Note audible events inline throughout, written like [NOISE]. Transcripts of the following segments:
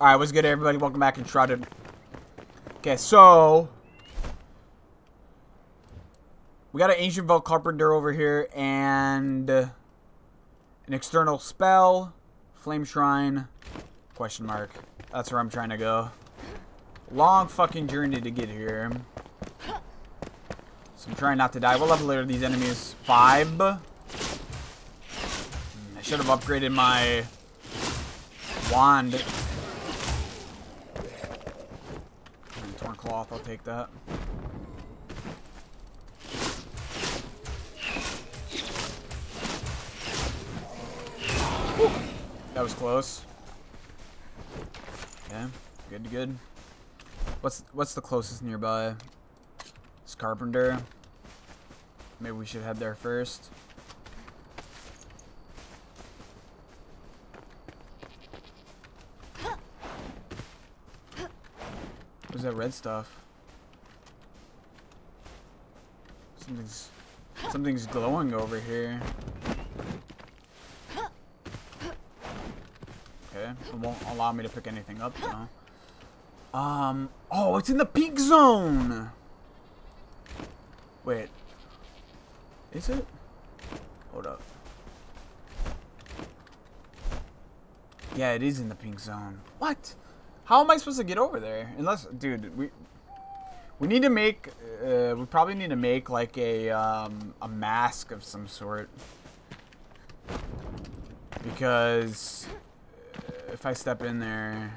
Alright, what's good, everybody? Welcome back Enshrouded. Okay, so... We got an Ancient Vault Carpenter over here, and... an external spell, Flame Shrine, question mark. That's where I'm trying to go. Long fucking journey to get here. So I'm trying not to die. What level are these enemies? Five? Hmm, I should have upgraded my wand. Cloth, I'll take that. That was close. Okay, good, good. What's what's the closest nearby? It's Carpenter. Maybe we should head there first. That red stuff? Something's something's glowing over here. Okay, it won't allow me to pick anything up. Um, oh, it's in the peak zone! Wait. Is it? Hold up. Yeah, it is in the pink zone. What? How am I supposed to get over there? Unless, dude, we we need to make. Uh, we probably need to make like a um, a mask of some sort because uh, if I step in there.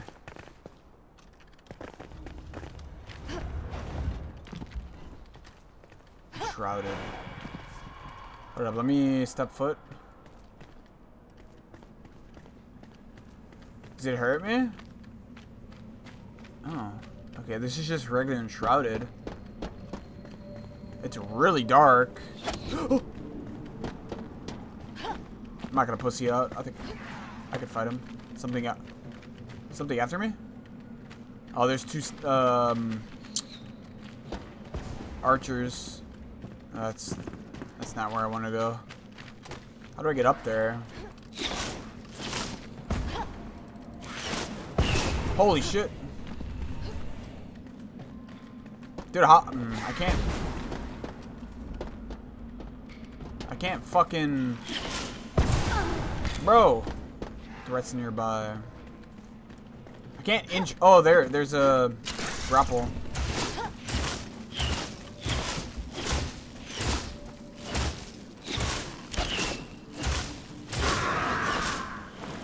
Shrouded. Hold up, let me step foot. Does it hurt me? Oh. Okay, this is just regular shrouded. It's really dark. I'm not gonna pussy out. I think I could fight him. Something out. Something after me? Oh, there's two um archers. That's that's not where I want to go. How do I get up there? Holy shit. Dude, how, mm, I can't. I can't fucking. Bro. Threats nearby. I can't inch. Oh, there. There's a grapple.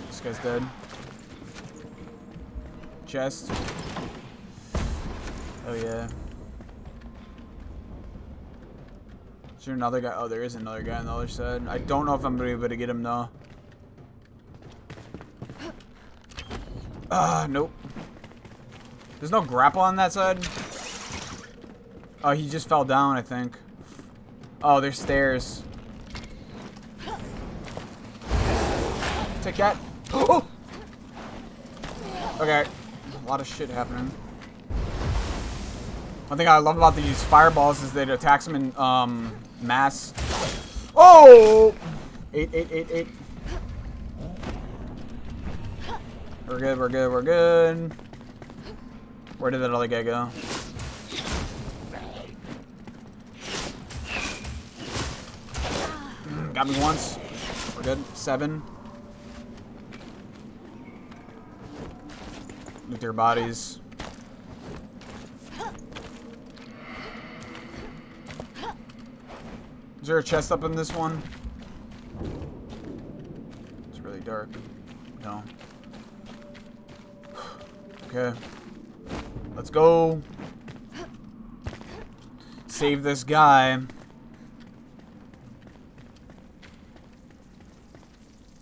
This guy's dead. Chest. Oh yeah. Is there another guy? Oh, there is another guy on the other side. I don't know if I'm gonna be able to get him though. Ah, uh, nope. There's no grapple on that side. Oh, he just fell down, I think. Oh, there's stairs. Take that. Oh! [GASPS] Okay. A lot of shit happening. One thing I love about these fireballs is that it attacks them in um, mass. Oh! Eight, eight, eight, eight. We're good, we're good, we're good. Where did that other guy go? Mm, got me once. We're good. Seven. Their bodies. Is there a chest up in this one? It's really dark. No. [SIGHS] Okay. Let's go. Save this guy.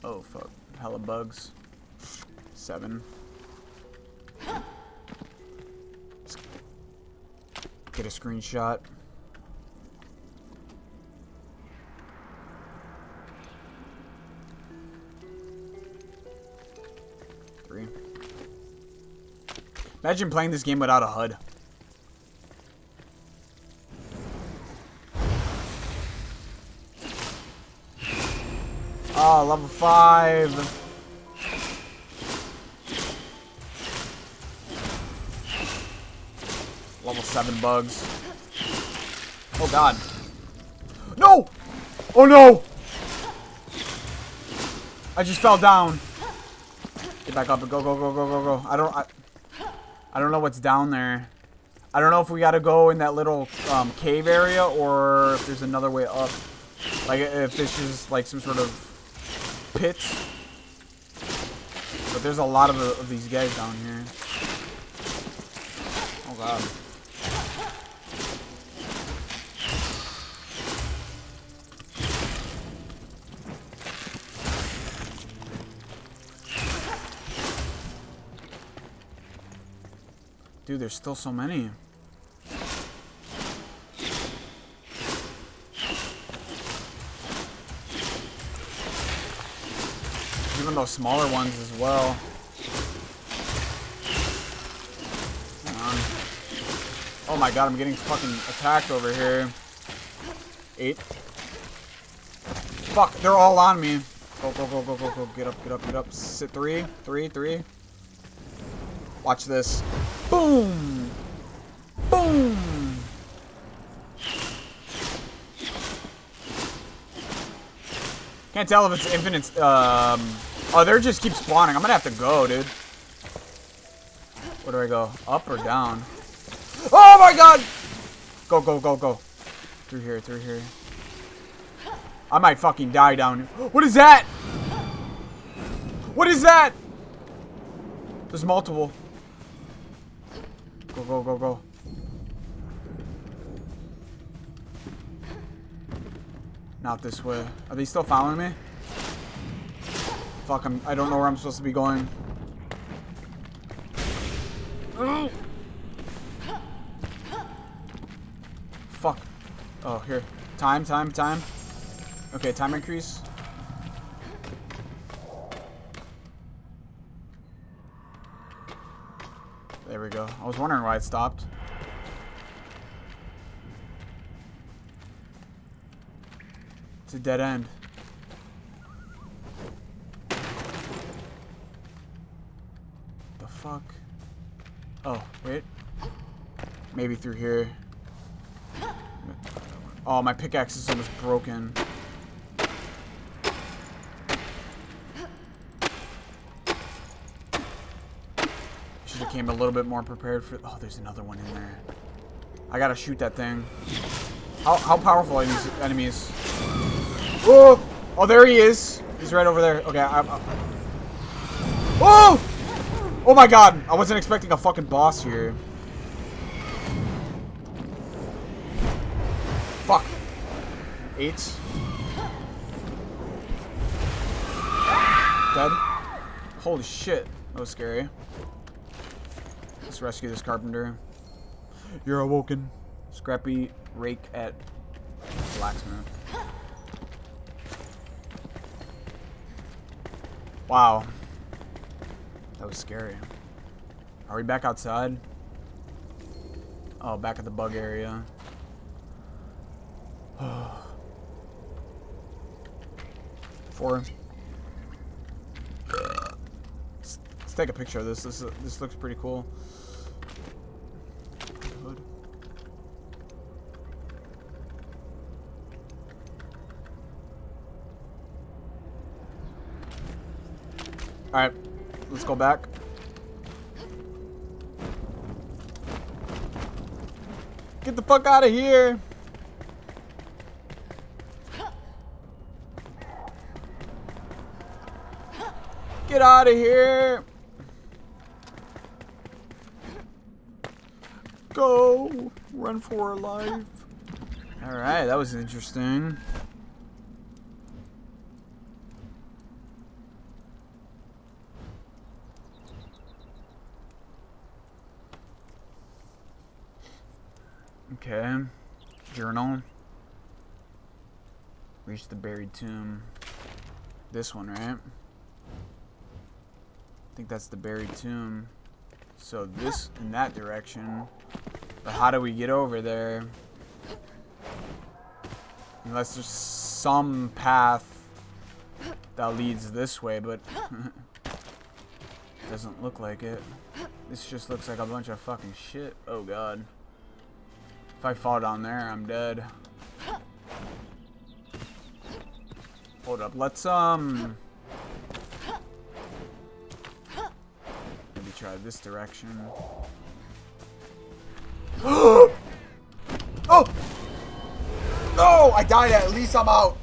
Oh, fuck. Hella bugs. Seven. Get a screenshot. Imagine playing this game without a HUD. Oh, level 5. Level 7 bugs. Oh god. No! Oh no! I just fell down. Get back up and go, go, go, go, go, go. I don't... I I don't know what's down there. I don't know if we gotta go in that little um, cave area or if there's another way up. Like if this is like some sort of pit. But there's a lot of, of these guys down here. Oh god. Dude, there's still so many. Even those smaller ones as well. Oh my god, I'm getting fucking attacked over here. Eight. Fuck, they're all on me. Go, go, go, go, go, go. Get up, get up, get up. Sit three, three, three. Watch this. Boom! Boom! Can't tell if it's infinite. Um, oh, they just keep spawning. I'm gonna have to go, dude. Where do I go? Up or down? Oh my god! Go, go, go, go. Through here, through here. I might fucking die down here. [GASPS] What is that? What is that? There's multiple. Go, go, go, go. Not this way. Are they still following me? Fuck, I'm, I don't know where I'm supposed to be going. Fuck. Oh, here. Time, time, time. Okay, time increase. There we go. I was wondering why it stopped. It's a dead end. The fuck? Oh, wait. Maybe through here. Oh, my pickaxe is almost broken. Came a little bit more prepared for... Oh, there's another one in there. I gotta shoot that thing. How, how powerful are these enemies? Oh! Oh, there he is. He's right over there. Okay, I'm... I'm oh! Oh my god! I wasn't expecting a fucking boss here. Fuck. Eight. Dead. Holy shit. That was scary. Let's rescue this carpenter. You're awoken. Scrappy rake at blacksmith. Wow. That was scary. Are we back outside? Oh, back at the bug area. [SIGHS] Four. Let's, take a picture of this. This this looks pretty cool. All right, let's go back. Get the fuck out of here! Get out of here! Go! Run for our life. Alright, that was interesting. Okay. Journal. Reach the buried tomb. This one, right? I think that's the buried tomb. So this in that direction. But how do we get over there? Unless there's some path that leads this way, but [LAUGHS] doesn't look like it. This just looks like a bunch of fucking shit. Oh god. If I fall down there, I'm dead. Hold up. Let's, um... Maybe try this direction. [GASPS] oh! No! I died at least I'm out.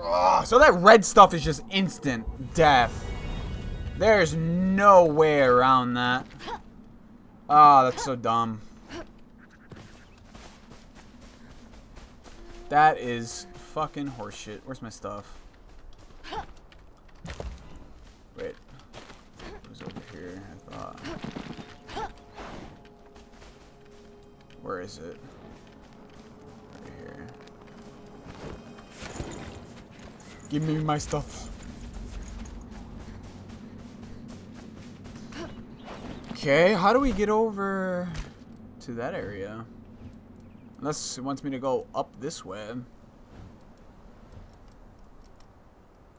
Ugh. So that red stuff is just instant death. There's no way around that. Ah, oh, that's so dumb. That is fucking horseshit. Where's my stuff? Wait. It was over here, I thought. Where is it? Right here. Give me my stuff. Okay, how do we get over to that area? Unless it wants me to go up this way.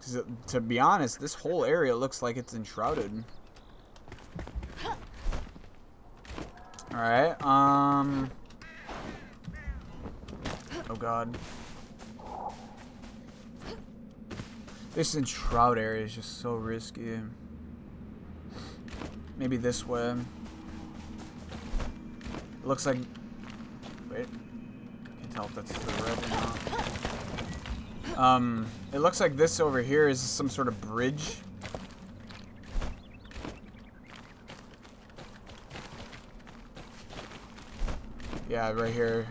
because To be honest, this whole area looks like it's enshrouded. Alright, um... Oh god. This enshroud area is just so risky. Maybe this way. It looks like... Wait. Tell if that's the red or not. Um, it looks like this over here is some sort of bridge. Yeah, right here.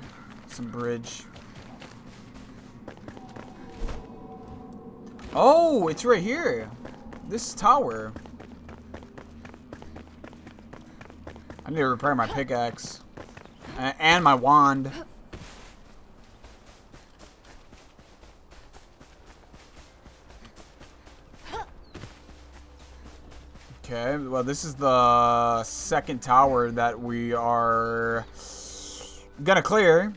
Some bridge. Oh, it's right here. This tower. I need to repair my pickaxe. And my wand. Okay, well this is the second tower that we are gonna clear.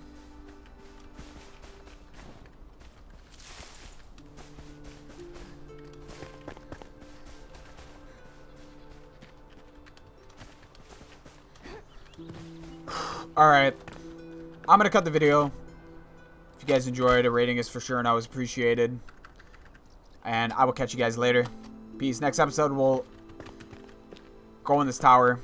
[SIGHS] Alright. I'm to cut the video. If you guys enjoyed, a rating is for sure and I was appreciated. And I will catch you guys later. Peace. Next episode, we'll go in this tower.